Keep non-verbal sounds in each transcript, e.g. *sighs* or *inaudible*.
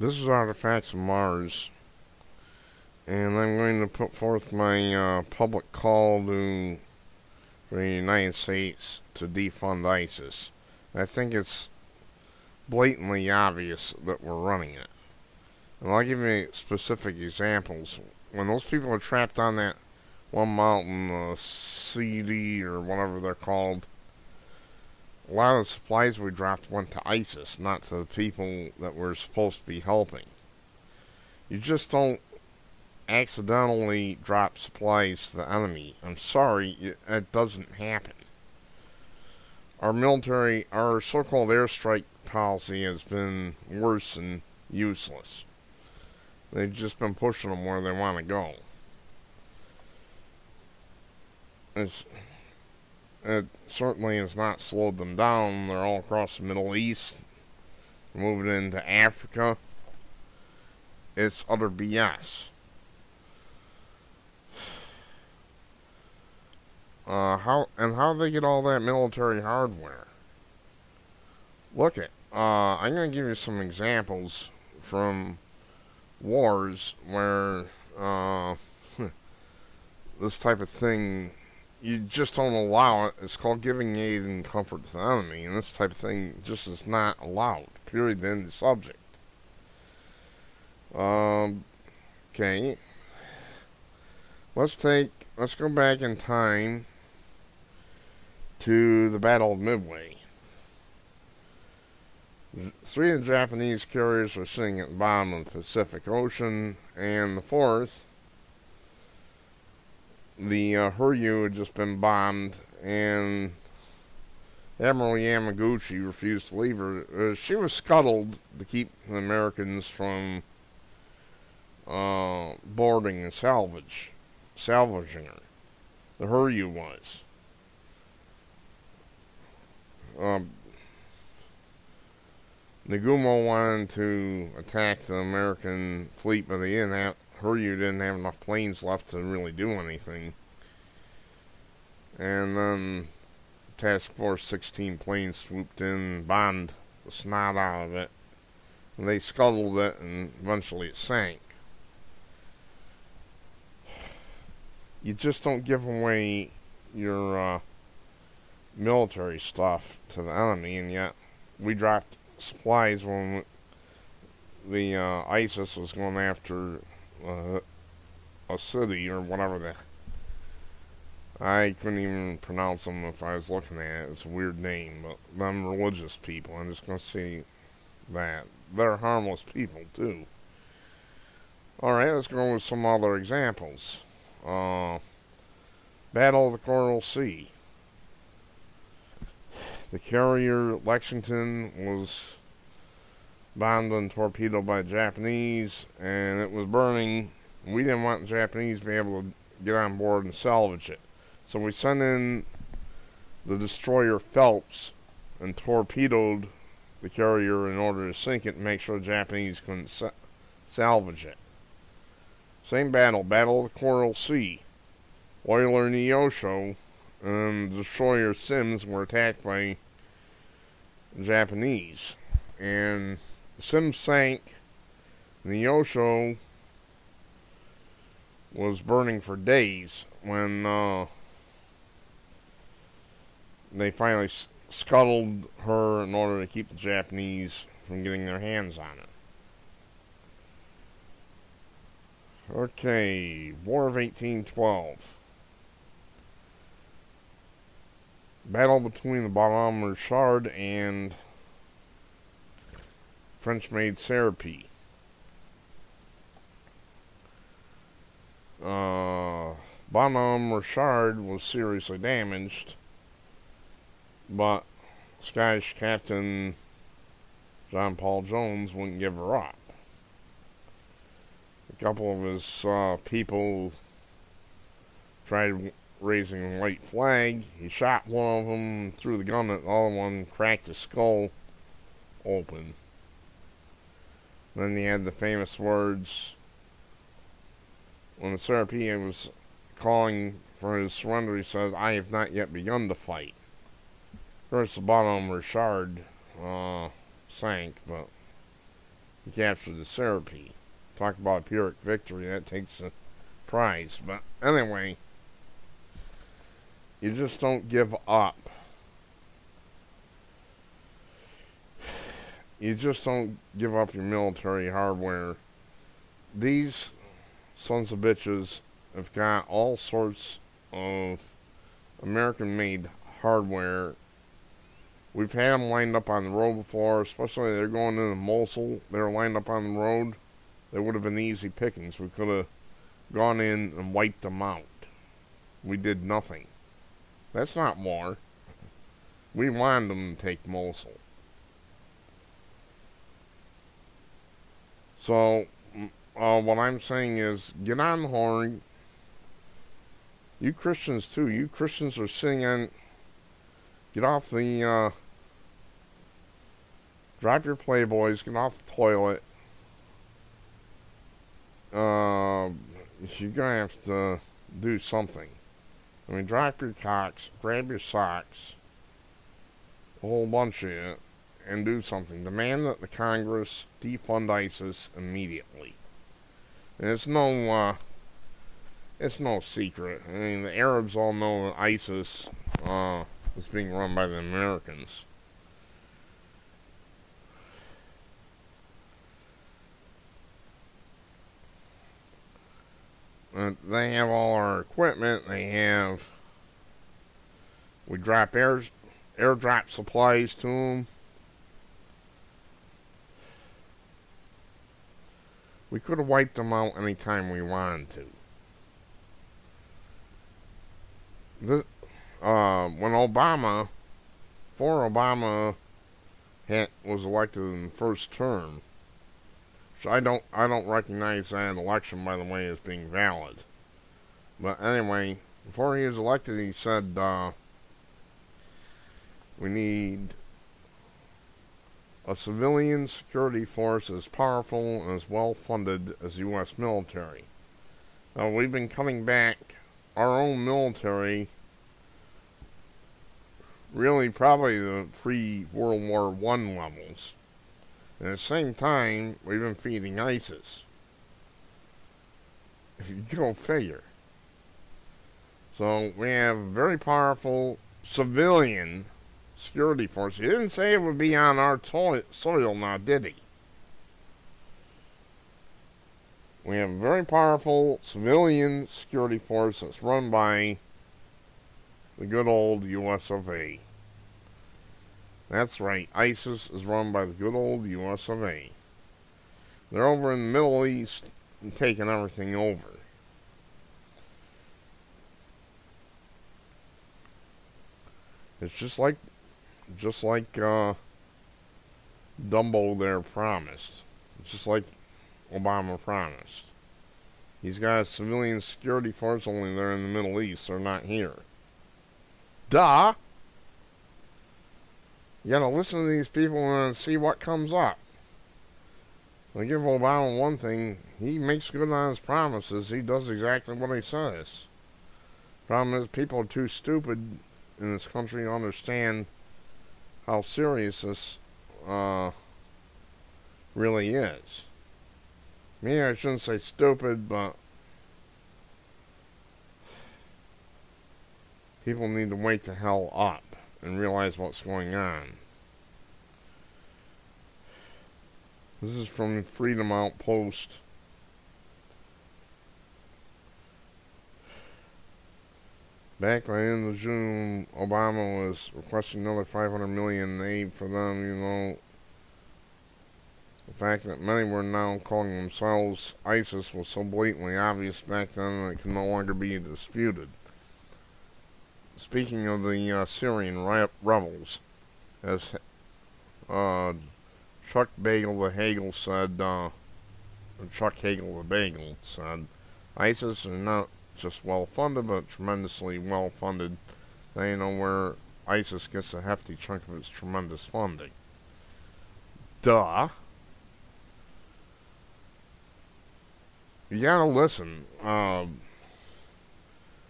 This is Artifacts of Mars, and I'm going to put forth my uh, public call to the United States to defund ISIS. I think it's blatantly obvious that we're running it. And I'll give you specific examples. When those people are trapped on that one mountain, the CD or whatever they're called, a lot of the supplies we dropped went to ISIS, not to the people that we're supposed to be helping. You just don't accidentally drop supplies to the enemy. I'm sorry, it doesn't happen. Our military, our so-called airstrike policy has been worse and useless. They've just been pushing them where they want to go. It's it certainly has not slowed them down. They're all across the Middle East, moving into Africa. It's utter BS. *sighs* Uh, how and how they get all that military hardware? Look at. Uh, I'm gonna give you some examples from wars where uh, *laughs* this type of thing you just don't allow it. It's called giving aid and comfort to the enemy, and this type of thing just is not allowed. Period. End the subject. Um. Okay. Let's take. Let's go back in time to the Battle of Midway. Three of the Japanese carriers were sitting at the bottom of the Pacific Ocean, and the fourth the uh, Hiryu had just been bombed, and Admiral Yamaguchi refused to leave her. Uh, she was scuttled to keep the Americans from uh, boarding and salvage, salvaging her. The Hiryu was. Um, Nagumo wanted to attack the American fleet, but they didn't have Hiryu didn't have enough planes left to really do anything. And then Task Force 16 planes swooped in, bombed the snot out of it. And they scuttled it, and eventually it sank. You just don't give away your uh, military stuff to the enemy, and yet we dropped supplies when the uh, ISIS was going after uh, a city or whatever the. I couldn't even pronounce them if I was looking at it. It's a weird name, but them religious people. I'm just gonna say that they're harmless people too. All right, let's go with some other examples. Uh, Battle of the Coral Sea. The carrier Lexington was bombed and torpedoed by the Japanese, and it was burning. We didn't want the Japanese to be able to get on board and salvage it. So we sent in the destroyer Phelps and torpedoed the carrier in order to sink it and make sure the Japanese couldn't sa salvage it. Same battle, Battle of the Coral Sea. Oiler and Neosho and destroyer Sims were attacked by Japanese. And Sim sank. Neosho was burning for days when uh, they finally scuttled her in order to keep the Japanese from getting their hands on it. Okay, War of 1812. Battle between the Bonhomme Richard and French-made Serapis. Uh, Bonhomme Richard was seriously damaged, but Scottish Captain John Paul Jones wouldn't give her up. A couple of his uh, people tried raising a white flag. He shot one of them, threw the gun at the other one, cracked his skull open. Then he had the famous words when the Serapis was calling for his surrender, he said, I have not yet begun to fight. Of course, the Bonhomme Richard uh, sank, but he captured the Serapis. Talk about a Pyrrhic victory, that takes a prize. But anyway, you just don't give up. You just don't give up your military hardware. These sons of bitches have got all sorts of American made hardware. We've had them lined up on the road before, especially they're going into Mosul. They're lined up on the road. They would have been easy pickings. We could have gone in and wiped them out. We did nothing. That's not war. We wanted them to take Mosul. So, uh, what I'm saying is, get on the horn. You Christians too. You Christians are sitting on. Get off the. Uh, drop your playboys. Get off the toilet. Uh, you're gonna have to do something. I mean, drop your cocks, grab your socks, a whole bunch of it, and do something. Demand that the Congress defund ISIS immediately. And it's no, uh, it's no secret. I mean, the Arabs all know that ISIS uh, is being run by the Americans. They have all our equipment. They have. We drop air, airdrop supplies to them. We could have wiped them out anytime we wanted to. This, uh, when Obama, before Obama had, was elected in the first term, so I don't I don't recognize that election by the way as being valid. But anyway, before he was elected, he said uh, we need a civilian security force as powerful and as well funded as the U.S. military. Now, we've been cutting back our own military, really probably the pre World War One levels. And at the same time, we've been feeding ISIS. *laughs* You go figure. So we have very powerful civilian security force. He didn't say it would be on our soil now, did he? We have a very powerful civilian security force that's run by the good old US of A. That's right, ISIS is run by the good old US of A. They're over in the Middle East and taking everything over. It's just like just like uh, Dumbo there promised. Just like Obama promised. He's got a civilian security force only there in the Middle East. They're not here. Duh! You gotta listen to these people and see what comes up. I give Obama one thing, he makes good on his promises. He does exactly what he says. Problem is, people are too stupid in this country to understand how serious this uh, really is. Me, I shouldn't say stupid, but people need to wake the hell up and realize what's going on. This is from Freedom Outpost. Back of June, Obama was requesting another 500 million in aid for them, you know. The fact that many were now calling themselves ISIS was so blatantly obvious back then that it can no longer be disputed. Speaking of the uh, Syrian rebels, as uh, Chuck Bagel the Hagel said, uh, Chuck Hagel the Bagel said, ISIS is not just well funded, but tremendously well funded. They know where ISIS gets a hefty chunk of its tremendous funding. Duh. You gotta listen. Um,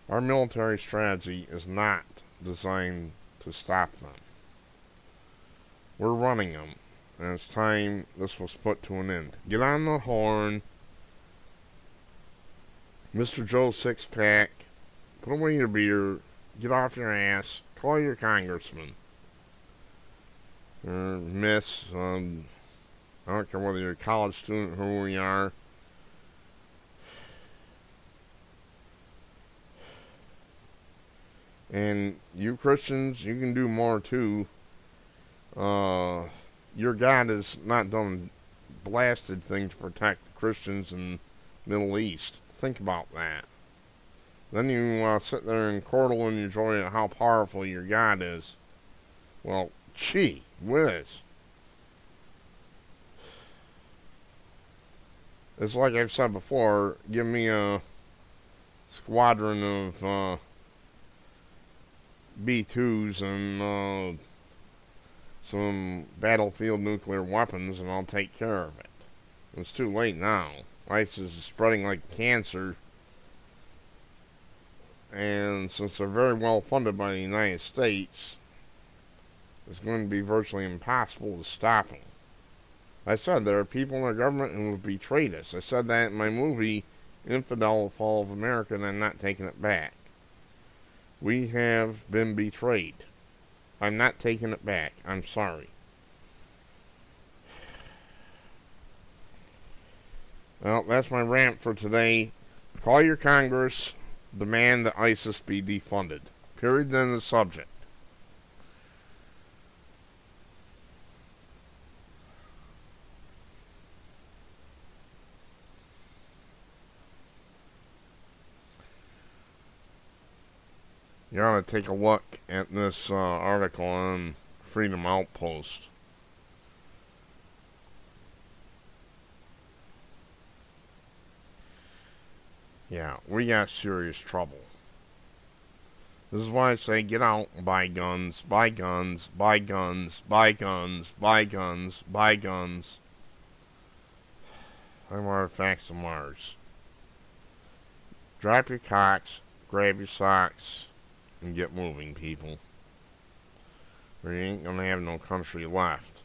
our military strategy is not designed to stop them. We're running them. and it's time this was put to an end. Get on the horn. Mr. Joe Sixpack, put away your beer, get off your ass, call your congressman. Or miss, um, I don't care whether you're a college student, or who we are. And you Christians, you can do more too. Uh, your God has not done blasted thing to protect the Christians in Middle East. Think about that. Then you uh, sit there and chortle and enjoy how powerful your God is. Well, gee whiz. It's like I've said before, give me a squadron of uh, B-2s and uh, some battlefield nuclear weapons and I'll take care of it. It's too late now. ISIS is spreading like cancer. And since they're very well funded by the United States, it's going to be virtually impossible to stop them. I said there are people in our government who have betrayed us. I said that in my movie, Infidel, Fall of America, and I'm not taking it back. We have been betrayed. I'm not taking it back. I'm sorry. Well, that's my rant for today. Call your Congress. Demand that ISIS be defunded. Period. Then the subject. you ought to take a look at this uh, article on Freedom Outpost. Yeah, we got serious trouble. This is why I say get out and buy guns, buy guns, buy guns, buy guns, buy guns, buy guns. *sighs* I'm artifacts of Mars. Drop your cocks, grab your socks, and get moving, people. You ain't gonna have no country left.